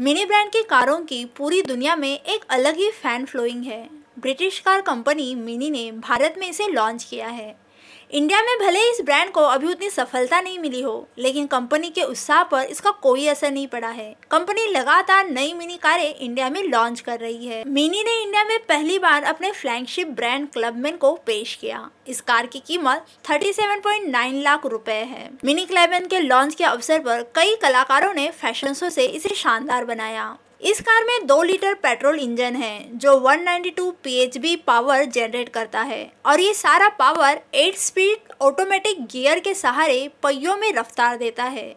Mini brand की कारों की पूरी दुनिया में एक अलग ही फ़ैन फ्लोइंग है। ब्रिटिश कार कंपनी मिनी ने भारत में इसे लॉन्च किया है। इंडिया में भले इस ब्रांड को अभी उतनी सफलता नहीं मिली हो, लेकिन कंपनी के उत्साह पर इसका कोई असर नहीं पड़ा है। कंपनी लगातार नई मिनी कारें इंडिया में लॉन्च कर रही है। मिनी ने इंडिया में पहली बार अपने फ्लैगशिप ब्रांड क्लबमैन को पेश किया। इस कार की कीमत 37.9 लाख रुपए है। मिनी क्लबमैन के लॉन्च के अवसर पर कई कलाकारों ने फ़ैशन शो से इसे शानदार बनाया। इस कार में दो लीटर पेट्रोल इंजन है, जो 192 पीएचबी पावर जनरेट करता है। और ये सारा पावर 8 स्पीड ऑटोमेटिक गियर के सहारे पहियों में रफ्तार देता है।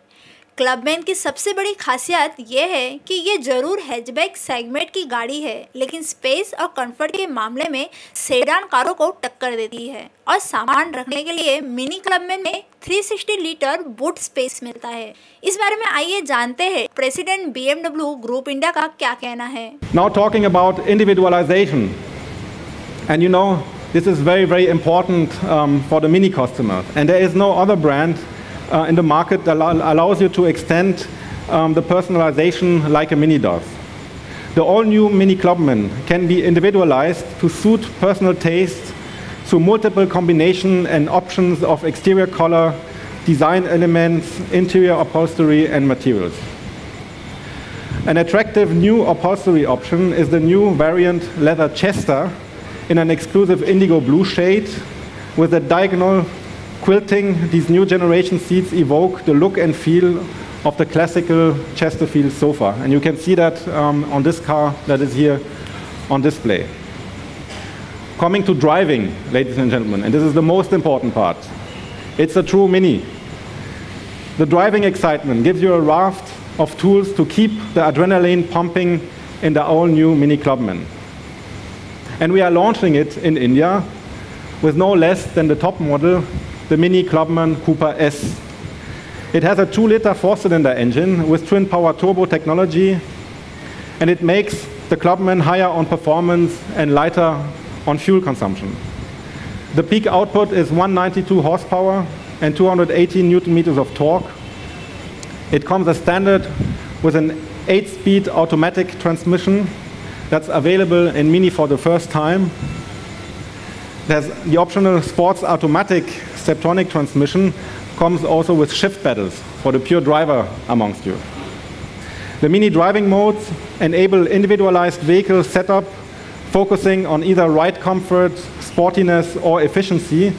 क्लबमैन की सबसे बड़ी खासियत यह है कि ये ज़रूर हैचबैक सेगमेंट की गाड़ी है लेकिन स्पेस और कंफर्ट के मामले में सेडान कारों को टक्कर देती है। और सामान रखने के लिए मिनी क्लबमैन में 360 लीटर बूट स्पेस मिलता है। इस बारे में आइए जानते हैं प्रेसिडेंट बीएमडब्ल्यू ग्रुप इंडिया का क्या कहना है। Now talking about individualisation and know this is very very important um, for the mini customer, and there is no other brand uh, in the market allows you to extend um, the personalization like a Mini does. The all-new Mini Clubman can be individualized to suit personal tastes through multiple combination and options of exterior color, design elements, interior upholstery and materials. An attractive new upholstery option is the new variant leather Chester in an exclusive indigo blue shade with a diagonal quilting, these new generation seats evoke the look and feel of the classical Chesterfield sofa. And you can see that um, on this car that is here on display. Coming to driving, ladies and gentlemen, and this is the most important part. It's a true Mini. The driving excitement gives you a raft of tools to keep the adrenaline pumping in the all-new Mini Clubman. And we are launching it in India with no less than the top model the Mini Clubman Cooper S. It has a 2 liter 4 cylinder engine with twin power turbo technology, and it makes the Clubman higher on performance and lighter on fuel consumption. The peak output is 192 horsepower and 218 newton meters of torque. It comes as standard with an 8 speed automatic transmission that's available in Mini for the first time. There's the optional sports automatic Steptronic transmission comes also with shift pedals for the pure driver amongst you. The Mini driving modes enable individualized vehicle setup focusing on either ride comfort, sportiness, or efficiency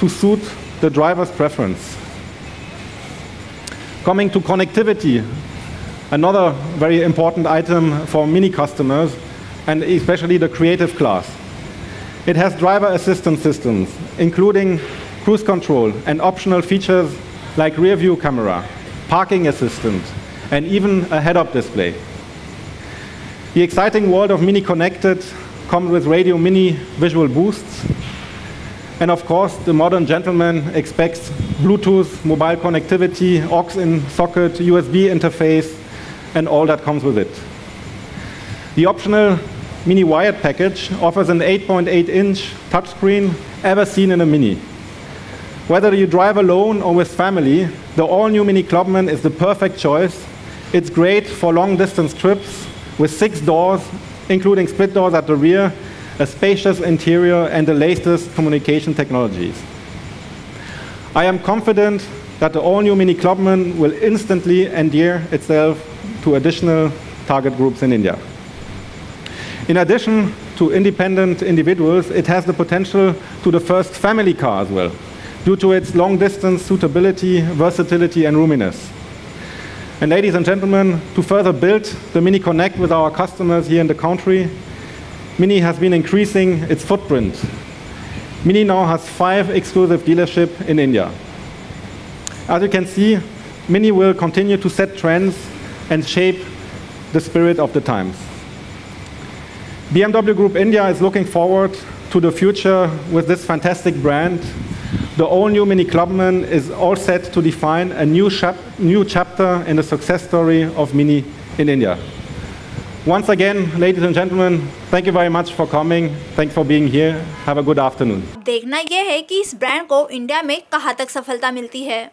to suit the driver's preference. Coming to connectivity, another very important item for Mini customers, and especially the creative class. It has driver assistance systems, including cruise control, and optional features like rear view camera, parking assistant, and even a head-up display. The exciting world of Mini Connected comes with Radio Mini visual boosts. And of course, the modern gentleman expects Bluetooth, mobile connectivity, aux in socket, USB interface, and all that comes with it. The optional Mini Wired package offers an 8.8 inch touchscreen ever seen in a Mini. Whether you drive alone or with family, the all-new Mini Clubman is the perfect choice. It's great for long-distance trips with six doors, including split doors at the rear, a spacious interior, and the latest communication technologies. I am confident that the all-new Mini Clubman will instantly endear itself to additional target groups in India. In addition to independent individuals, it has the potential to the first family car as well due to its long distance suitability, versatility, and roominess. And ladies and gentlemen, to further build the Mini Connect with our customers here in the country, Mini has been increasing its footprint. Mini now has five exclusive dealerships in India. As you can see, Mini will continue to set trends and shape the spirit of the times. BMW Group India is looking forward to the future with this fantastic brand the all-new Mini Clubman is all set to define a new, chap new chapter in the success story of Mini in India. Once again, ladies and gentlemen, thank you very much for coming. Thanks for being here. Have a good afternoon. देखना यह है कि इस brand को India में कहाँ तक सफलता मिलती है